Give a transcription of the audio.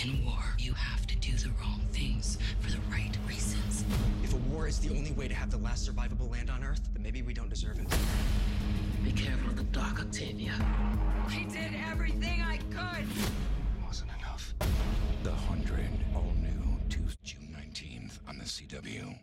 In war, you have to do the wrong things for the right reasons. If a war is the only way to have the last survivable land on Earth, then maybe we don't deserve it. Be careful of the dark, Octavia. I did everything I could. It Wasn't enough. The Hundred, all new, Tuesday, June 19th on the CW.